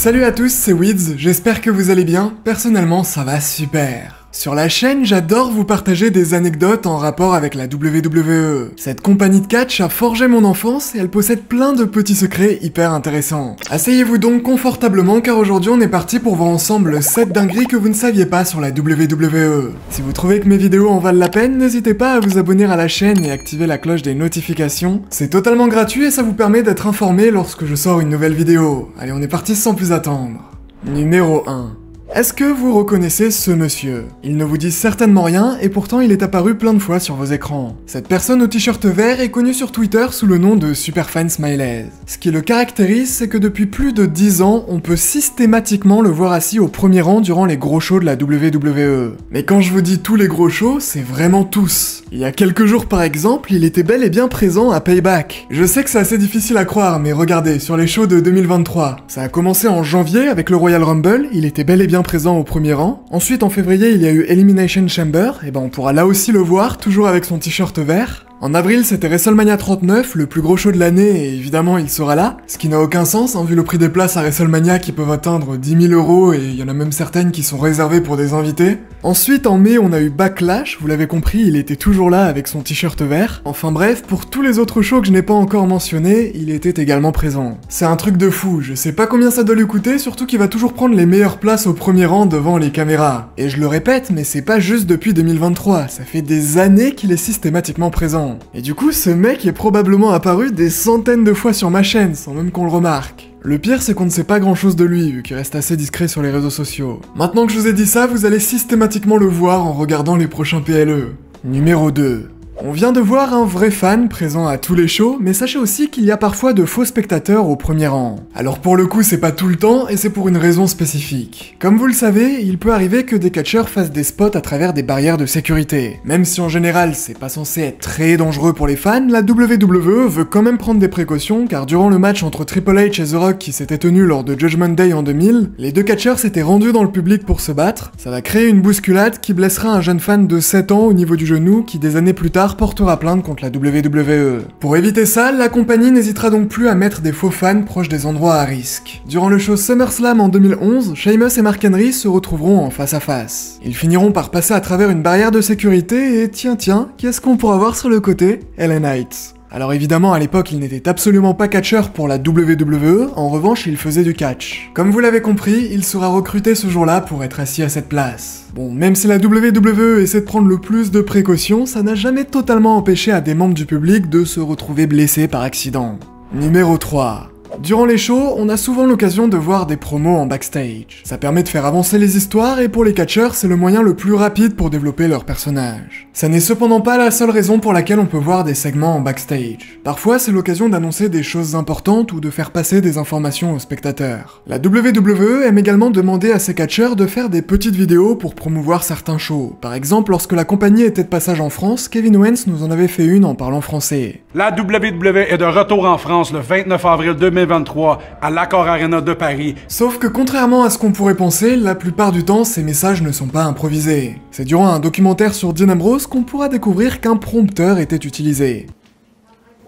Salut à tous, c'est Wids, j'espère que vous allez bien. Personnellement, ça va super. Sur la chaîne, j'adore vous partager des anecdotes en rapport avec la WWE. Cette compagnie de catch a forgé mon enfance et elle possède plein de petits secrets hyper intéressants. Asseyez-vous donc confortablement car aujourd'hui on est parti pour voir ensemble 7 dingueries que vous ne saviez pas sur la WWE. Si vous trouvez que mes vidéos en valent la peine, n'hésitez pas à vous abonner à la chaîne et activer la cloche des notifications. C'est totalement gratuit et ça vous permet d'être informé lorsque je sors une nouvelle vidéo. Allez, on est parti sans plus attendre. Numéro 1. Est-ce que vous reconnaissez ce monsieur? Il ne vous dit certainement rien et pourtant il est apparu plein de fois sur vos écrans. Cette personne au t-shirt vert est connue sur Twitter sous le nom de Superfan Smileys. Ce qui le caractérise, c'est que depuis plus de 10 ans, on peut systématiquement le voir assis au premier rang durant les gros shows de la WWE. Mais quand je vous dis tous les gros shows, c'est vraiment tous. Il y a quelques jours par exemple, il était bel et bien présent à Payback. Je sais que c'est assez difficile à croire, mais regardez, sur les shows de 2023, ça a commencé en janvier avec le Royal Rumble, il était bel et bien présent au premier rang. Ensuite, en février, il y a eu Elimination Chamber, et ben on pourra là aussi le voir, toujours avec son t-shirt vert. En avril, c'était WrestleMania 39, le plus gros show de l'année, et évidemment, il sera là. Ce qui n'a aucun sens, hein, vu le prix des places à WrestleMania qui peuvent atteindre 10 000 euros, et il y en a même certaines qui sont réservées pour des invités. Ensuite, en mai, on a eu Backlash, vous l'avez compris, il était toujours là avec son t-shirt vert. Enfin bref, pour tous les autres shows que je n'ai pas encore mentionnés, il était également présent. C'est un truc de fou, je sais pas combien ça doit lui coûter, surtout qu'il va toujours prendre les meilleures places au premier rang devant les caméras. Et je le répète, mais c'est pas juste depuis 2023, ça fait des années qu'il est systématiquement présent. Et du coup, ce mec est probablement apparu des centaines de fois sur ma chaîne, sans même qu'on le remarque. Le pire, c'est qu'on ne sait pas grand chose de lui, vu qu'il reste assez discret sur les réseaux sociaux. Maintenant que je vous ai dit ça, vous allez systématiquement le voir en regardant les prochains PLE. Numéro 2. On vient de voir un vrai fan présent à tous les shows, mais sachez aussi qu'il y a parfois de faux spectateurs au premier rang. Alors pour le coup, c'est pas tout le temps et c'est pour une raison spécifique. Comme vous le savez, il peut arriver que des catcheurs fassent des spots à travers des barrières de sécurité. Même si en général c'est pas censé être très dangereux pour les fans, la WWE veut quand même prendre des précautions car durant le match entre Triple H et The Rock qui s'était tenu lors de Judgment Day en 2000, les deux catcheurs s'étaient rendus dans le public pour se battre. Ça va créer une bousculade qui blessera un jeune fan de 7 ans au niveau du genou qui des années plus tard portera plainte contre la WWE. Pour éviter ça, la compagnie n'hésitera donc plus à mettre des faux fans proches des endroits à risque. Durant le show SummerSlam en 2011, Sheamus et Mark Henry se retrouveront en face à face. Ils finiront par passer à travers une barrière de sécurité et tiens tiens, qu'est-ce qu'on pourra voir sur le côté? Ellen Knight. Alors évidemment, à l'époque, il n'était absolument pas catcheur pour la WWE, en revanche, il faisait du catch. Comme vous l'avez compris, il sera recruté ce jour-là pour être assis à cette place. Bon, même si la WWE essaie de prendre le plus de précautions, ça n'a jamais totalement empêché à des membres du public de se retrouver blessés par accident. Numéro 3. Durant les shows, on a souvent l'occasion de voir des promos en backstage. Ça permet de faire avancer les histoires et pour les catcheurs, c'est le moyen le plus rapide pour développer leur personnage. Ça n'est cependant pas la seule raison pour laquelle on peut voir des segments en backstage. Parfois, c'est l'occasion d'annoncer des choses importantes ou de faire passer des informations aux spectateurs. La WWE aime également demander à ses catcheurs de faire des petites vidéos pour promouvoir certains shows. Par exemple, lorsque la compagnie était de passage en France, Kevin Owens nous en avait fait une en parlant français. La WWE est de retour en France le 29 avril 2023 à l'Accor Arena de Paris. Sauf que contrairement à ce qu'on pourrait penser, la plupart du temps, ces messages ne sont pas improvisés. C'est durant un documentaire sur Dean Ambrose qu'on pourra découvrir qu'un prompteur était utilisé.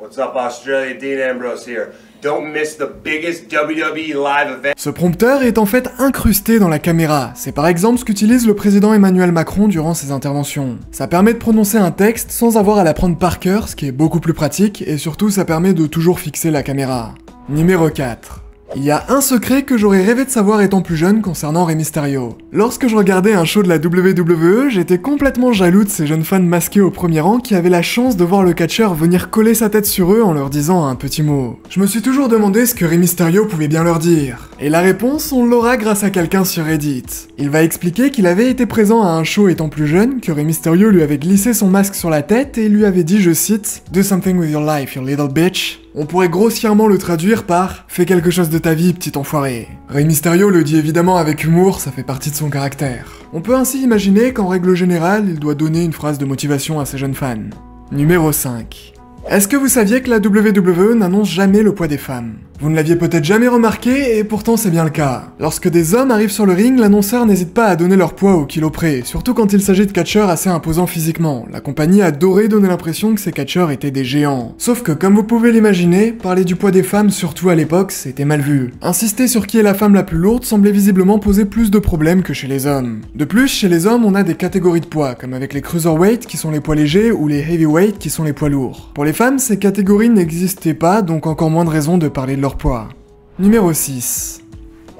What's up, Australia? Dean Ambrose here? Don't miss the biggest WWE live event. Ce prompteur est en fait incrusté dans la caméra. C'est par exemple ce qu'utilise le président Emmanuel Macron durant ses interventions. Ça permet de prononcer un texte sans avoir à l'apprendre par cœur, ce qui est beaucoup plus pratique, et surtout ça permet de toujours fixer la caméra. Numéro 4. Il y a un secret que j'aurais rêvé de savoir étant plus jeune concernant Rey Mysterio. Lorsque je regardais un show de la WWE, j'étais complètement jaloux de ces jeunes fans masqués au premier rang qui avaient la chance de voir le catcheur venir coller sa tête sur eux en leur disant un petit mot. Je me suis toujours demandé ce que Rey Mysterio pouvait bien leur dire. Et la réponse, on l'aura grâce à quelqu'un sur Reddit. Il va expliquer qu'il avait été présent à un show étant plus jeune, que Rey Mysterio lui avait glissé son masque sur la tête et lui avait dit, je cite, Do something with your life, you little bitch. On pourrait grossièrement le traduire par Fais quelque chose de ta vie, petit enfoiré. Rey Mysterio le dit évidemment avec humour, ça fait partie de son caractère. On peut ainsi imaginer qu'en règle générale, il doit donner une phrase de motivation à ses jeunes fans. Numéro 5. Est-ce que vous saviez que la WWE n'annonce jamais le poids des femmes? Vous ne l'aviez peut-être jamais remarqué, et pourtant c'est bien le cas. Lorsque des hommes arrivent sur le ring, l'annonceur n'hésite pas à donner leur poids au kilo près, surtout quand il s'agit de catcheurs assez imposants physiquement. La compagnie adorait donner l'impression que ces catcheurs étaient des géants. Sauf que, comme vous pouvez l'imaginer, parler du poids des femmes, surtout à l'époque, c'était mal vu. Insister sur qui est la femme la plus lourde semblait visiblement poser plus de problèmes que chez les hommes. De plus, chez les hommes, on a des catégories de poids, comme avec les cruiserweight qui sont les poids légers ou les heavyweight qui sont les poids lourds. Pour les femmes, ces catégories n'existaient pas, donc encore moins de raisons de parler de leur poids. Numéro 6.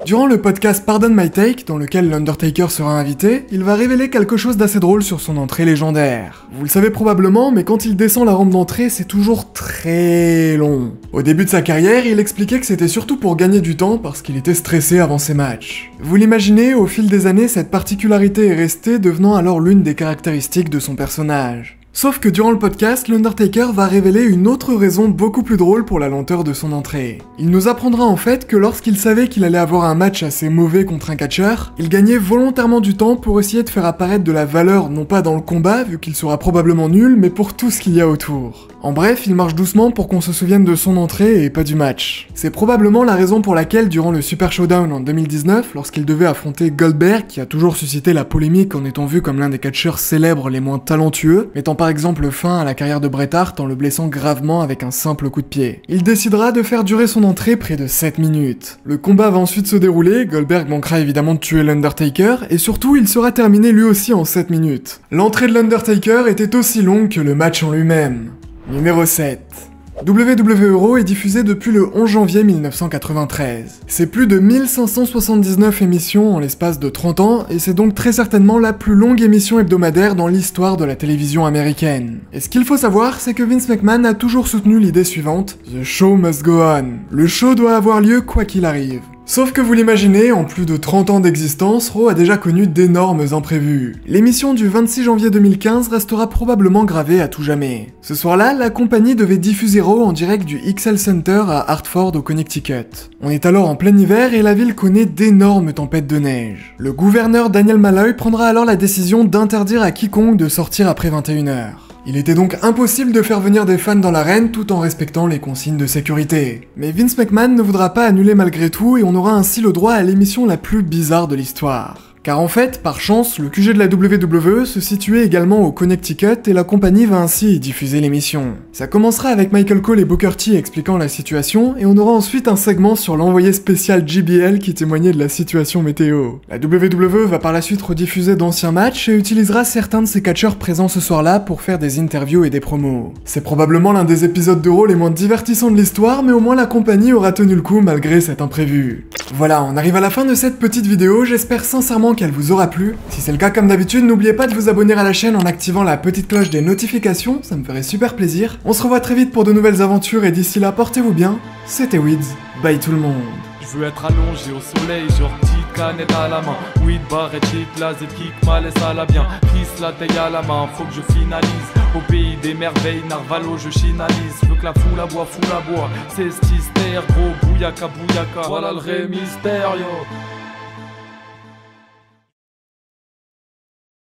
Durant le podcast Pardon My Take, dans lequel l'Undertaker sera invité, il va révéler quelque chose d'assez drôle sur son entrée légendaire. Vous le savez probablement, mais quand il descend la rampe d'entrée, c'est toujours très long. Au début de sa carrière, il expliquait que c'était surtout pour gagner du temps parce qu'il était stressé avant ses matchs. Vous l'imaginez, au fil des années, cette particularité est restée, devenant alors l'une des caractéristiques de son personnage. Sauf que durant le podcast, l'Undertaker va révéler une autre raison beaucoup plus drôle pour la lenteur de son entrée. Il nous apprendra en fait que lorsqu'il savait qu'il allait avoir un match assez mauvais contre un catcheur, il gagnait volontairement du temps pour essayer de faire apparaître de la valeur non pas dans le combat, vu qu'il sera probablement nul, mais pour tout ce qu'il y a autour. En bref, il marche doucement pour qu'on se souvienne de son entrée et pas du match. C'est probablement la raison pour laquelle, durant le Super Showdown en 2019, lorsqu'il devait affronter Goldberg, qui a toujours suscité la polémique en étant vu comme l'un des catcheurs célèbres les moins talentueux, mettant par exemple fin à la carrière de Bret Hart en le blessant gravement avec un simple coup de pied. Il décidera de faire durer son entrée près de 7 minutes. Le combat va ensuite se dérouler, Goldberg manquera évidemment de tuer l'Undertaker, et surtout il sera terminé lui aussi en 7 minutes. L'entrée de l'Undertaker était aussi longue que le match en lui-même. Numéro 7. WWE Euro est diffusé depuis le 11 janvier 1993. C'est plus de 1579 émissions en l'espace de 30 ans, et c'est donc très certainement la plus longue émission hebdomadaire dans l'histoire de la télévision américaine. Et ce qu'il faut savoir, c'est que Vince McMahon a toujours soutenu l'idée suivante, The show must go on. Le show doit avoir lieu quoi qu'il arrive. Sauf que vous l'imaginez, en plus de 30 ans d'existence, Raw a déjà connu d'énormes imprévus. L'émission du 26 janvier 2015 restera probablement gravée à tout jamais. Ce soir-là, la compagnie devait diffuser Raw en direct du XL Center à Hartford au Connecticut. On est alors en plein hiver et la ville connaît d'énormes tempêtes de neige. Le gouverneur Daniel Malloy prendra alors la décision d'interdire à quiconque de sortir après 21h. Il était donc impossible de faire venir des fans dans l'arène tout en respectant les consignes de sécurité. Mais Vince McMahon ne voudra pas annuler malgré tout et on aura ainsi le droit à l'émission la plus bizarre de l'histoire. Car en fait, par chance, le QG de la WWE se situait également au Connecticut et la compagnie va ainsi diffuser l'émission. Ça commencera avec Michael Cole et Booker T expliquant la situation et on aura ensuite un segment sur l'envoyé spécial JBL qui témoignait de la situation météo. La WWE va par la suite rediffuser d'anciens matchs et utilisera certains de ses catcheurs présents ce soir-là pour faire des interviews et des promos. C'est probablement l'un des épisodes de rôle les moins divertissants de l'histoire, mais au moins la compagnie aura tenu le coup malgré cet imprévu. Voilà, on arrive à la fin de cette petite vidéo, j'espère sincèrement qu'elle vous aura plu. Si c'est le cas comme d'habitude, n'oubliez pas de vous abonner à la chaîne en activant la petite cloche des notifications, ça me ferait super plaisir. On se revoit très vite pour de nouvelles aventures et d'ici là, portez-vous bien. C'était Weeds, bye tout le monde. Je veux être allongé au soleil, genre petite canette à la main. Weed, barre et cheat, laser, kick, mal et ça la bien. Kiss la taille à la main, faut que je finalise. Au pays des merveilles, Narvalo, je chinalise. Veux que la foule la bois, foule la bois. C'est stystère, gros bouyaka, bouyaka. Voilà le ré mystère, yo.